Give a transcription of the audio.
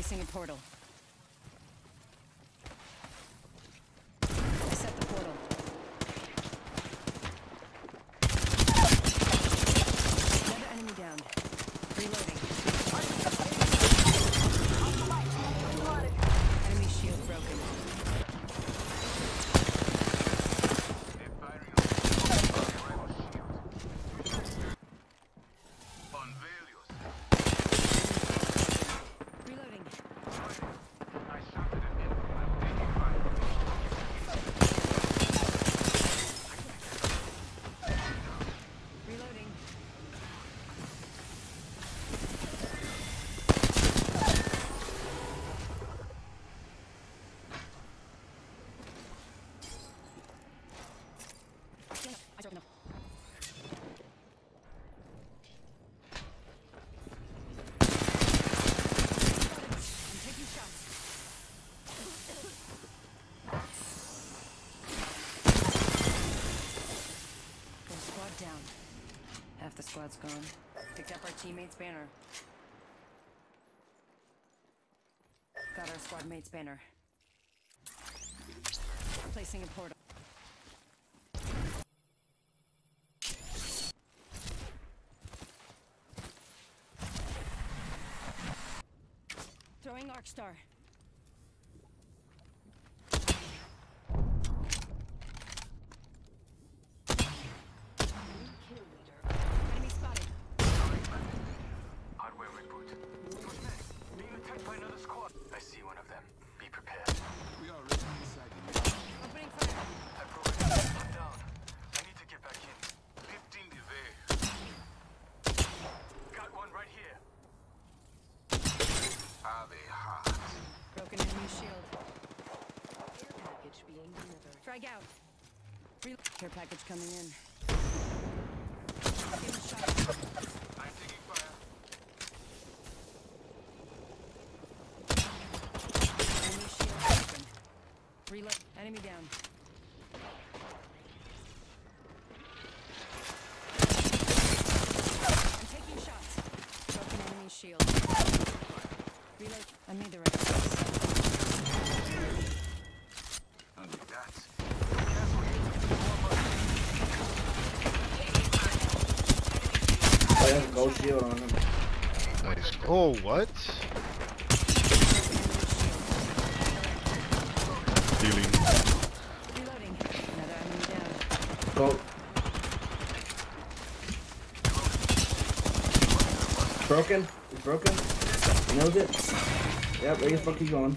Placing a portal. I set the portal. Another enemy down. Reloading. Enemy shield broken. They're firing on the rival shield. On Velios. Reloading. I shot at an enemy. I'm taking fire. Reloading. I don't know. I'm taking shots. Got a squad down. Half the squad's gone. Picked up our teammate's banner. Got our squad mate's banner. Placing a portal. Throwing arc star. Enemy spotted. Hardware reboot. Being attacked by another squad. I see one of them. Be prepared. We are already inside the Opening fire. I broke it. I'm down. I need to get back in. Lifting the there. Got one right here. Ave heart. Broken enemy shield. Frag out. Re- Care package coming in. Give a shot. I'm taking fire. Enemy shield broken. Reload. Enemy down. I'm taking shots. Broken enemy shield. Reload. I made the right choice. And with that, castle I have gold shield on him. Nice. Oh, what? Healing. Reloading. Another enemy down. Gold. Broken. He's broken. He knows it. Yep, where the fuck he going?